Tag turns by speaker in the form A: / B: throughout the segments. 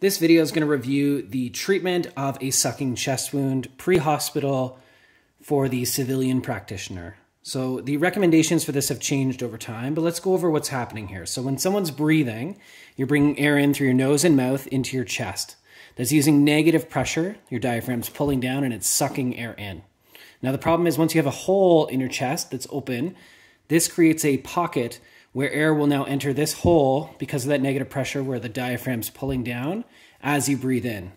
A: This video is going to review the treatment of a sucking chest wound pre-hospital for the civilian practitioner. So the recommendations for this have changed over time, but let's go over what's happening here. So when someone's breathing, you're bringing air in through your nose and mouth into your chest. That's using negative pressure. Your diaphragm's pulling down and it's sucking air in. Now the problem is once you have a hole in your chest that's open, this creates a pocket where air will now enter this hole because of that negative pressure where the diaphragm's pulling down as you breathe in.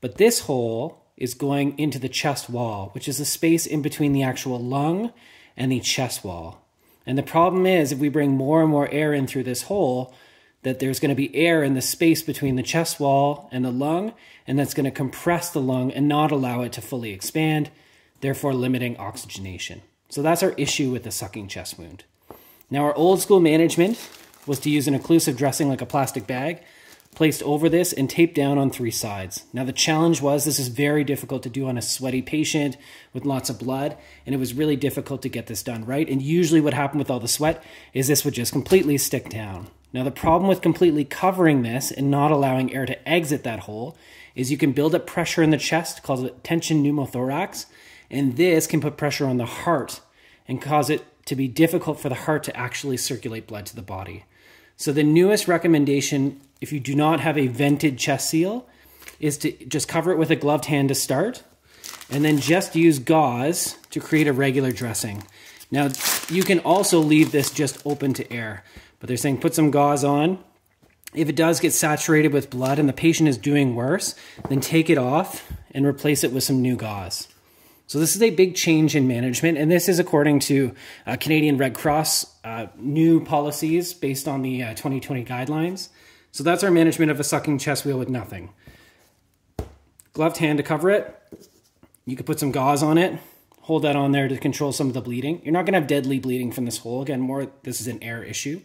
A: But this hole is going into the chest wall, which is the space in between the actual lung and the chest wall. And the problem is if we bring more and more air in through this hole, that there's going to be air in the space between the chest wall and the lung, and that's going to compress the lung and not allow it to fully expand, therefore limiting oxygenation. So that's our issue with the sucking chest wound. Now, our old school management was to use an occlusive dressing like a plastic bag placed over this and taped down on three sides. Now, the challenge was this is very difficult to do on a sweaty patient with lots of blood, and it was really difficult to get this done right. And usually, what happened with all the sweat is this would just completely stick down. Now, the problem with completely covering this and not allowing air to exit that hole is you can build up pressure in the chest, called tension pneumothorax, and this can put pressure on the heart and cause it to be difficult for the heart to actually circulate blood to the body. So the newest recommendation, if you do not have a vented chest seal, is to just cover it with a gloved hand to start, and then just use gauze to create a regular dressing. Now, you can also leave this just open to air, but they're saying put some gauze on. If it does get saturated with blood and the patient is doing worse, then take it off and replace it with some new gauze. So this is a big change in management, and this is according to uh, Canadian Red Cross uh, new policies based on the uh, 2020 guidelines. So that's our management of a sucking chest wheel with nothing. Gloved hand to cover it. You could put some gauze on it. Hold that on there to control some of the bleeding. You're not going to have deadly bleeding from this hole. Again, more this is an air issue.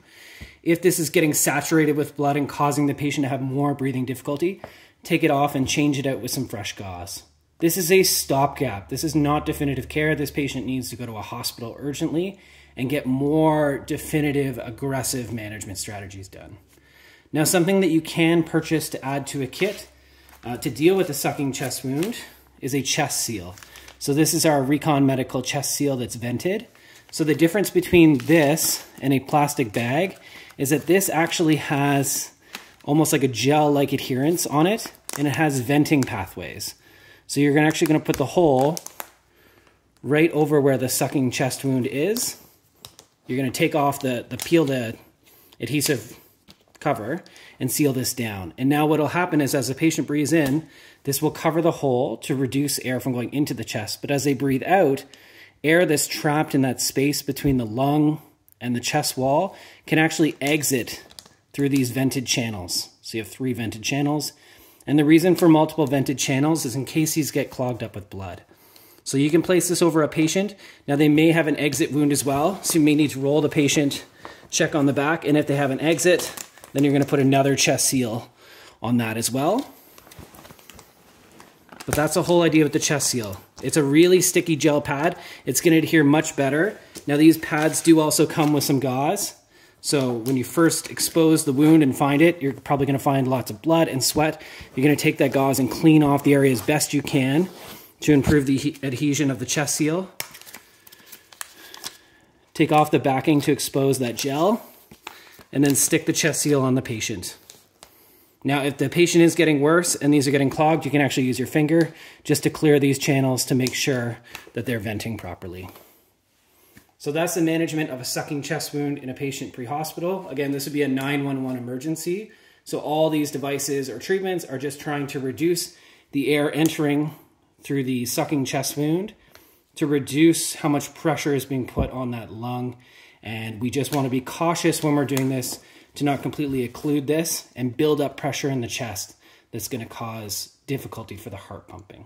A: If this is getting saturated with blood and causing the patient to have more breathing difficulty, take it off and change it out with some fresh gauze. This is a stopgap. This is not definitive care. This patient needs to go to a hospital urgently and get more definitive, aggressive management strategies done. Now, something that you can purchase to add to a kit uh, to deal with a sucking chest wound is a chest seal. So this is our Recon Medical chest seal that's vented. So the difference between this and a plastic bag is that this actually has almost like a gel-like adherence on it, and it has venting pathways. So you're actually going to put the hole right over where the sucking chest wound is. You're going to take off the, the peel the adhesive cover and seal this down. And now what will happen is as the patient breathes in, this will cover the hole to reduce air from going into the chest. But as they breathe out, air that's trapped in that space between the lung and the chest wall can actually exit through these vented channels. So you have three vented channels. And the reason for multiple vented channels is in case these get clogged up with blood. So you can place this over a patient. Now they may have an exit wound as well, so you may need to roll the patient, check on the back, and if they have an exit, then you're gonna put another chest seal on that as well. But that's the whole idea with the chest seal. It's a really sticky gel pad. It's gonna adhere much better. Now these pads do also come with some gauze. So when you first expose the wound and find it, you're probably going to find lots of blood and sweat. You're going to take that gauze and clean off the area as best you can to improve the adhesion of the chest seal. Take off the backing to expose that gel and then stick the chest seal on the patient. Now, if the patient is getting worse and these are getting clogged, you can actually use your finger just to clear these channels to make sure that they're venting properly. So that's the management of a sucking chest wound in a patient pre-hospital. Again, this would be a 911 emergency. So all these devices or treatments are just trying to reduce the air entering through the sucking chest wound to reduce how much pressure is being put on that lung. And we just want to be cautious when we're doing this to not completely occlude this and build up pressure in the chest that's going to cause difficulty for the heart pumping.